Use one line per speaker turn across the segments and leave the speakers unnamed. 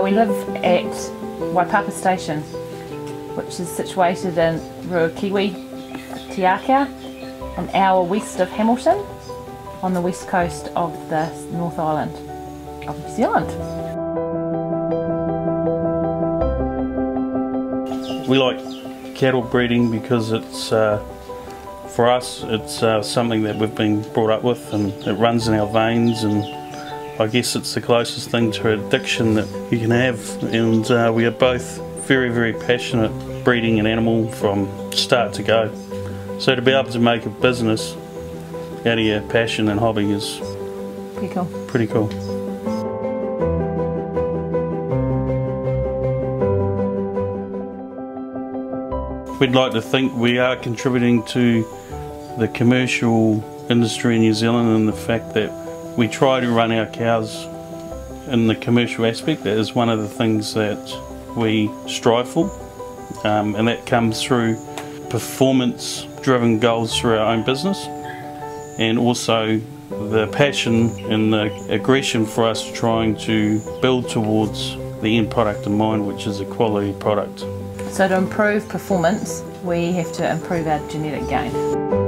live at Waipapa Station, which is situated in Ruakiwi, Te Akau, an hour west of Hamilton, on the west coast of the North Island of New Zealand.
We like cattle breeding because it's uh, for us it's uh, something that we've been brought up with and it runs in our veins and I guess it's the closest thing to addiction that you can have and uh, we are both very very passionate breeding an animal from start to go so to be able to make a business out of your passion and hobby is
Pretty cool.
pretty cool. We'd like to think we are contributing to the commercial industry in New Zealand and the fact that we try to run our cows in the commercial aspect. That is one of the things that we strive for, um, and that comes through performance driven goals through our own business and also the passion and the aggression for us trying to build towards the end product in mind, which is a quality product.
So to improve performance, we have to improve our genetic gain.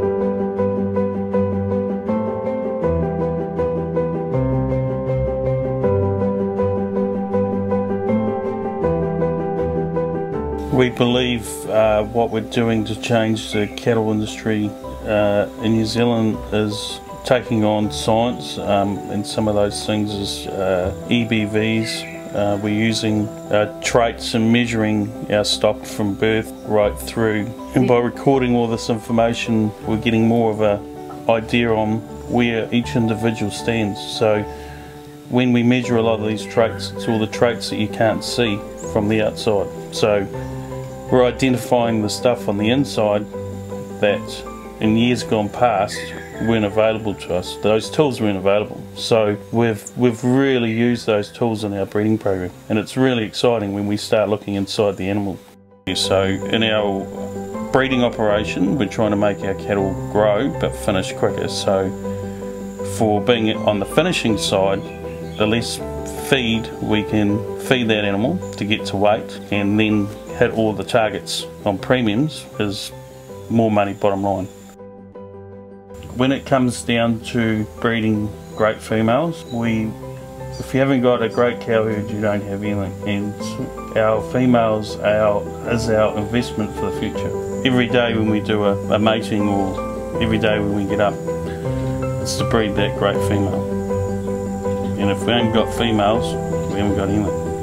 We believe uh, what we're doing to change the cattle industry uh, in New Zealand is taking on science, um, and some of those things is uh, EBVs. Uh, we're using uh, traits and measuring our stock from birth right through, and by recording all this information, we're getting more of a idea on where each individual stands. So when we measure a lot of these traits, it's all the traits that you can't see from the outside. So we're identifying the stuff on the inside that in years gone past weren't available to us. Those tools weren't available. So we've we've really used those tools in our breeding program and it's really exciting when we start looking inside the animal. So in our breeding operation we're trying to make our cattle grow but finish quicker. So for being on the finishing side, the less feed we can feed that animal to get to weight and then hit all the targets on premiums is more money bottom line. When it comes down to breeding great females, we if you haven't got a great cow herd you don't have anything and our females are, is our investment for the future. Every day when we do a, a mating or every day when we get up it's to breed that great female. And if we haven't got females, we haven't got anything.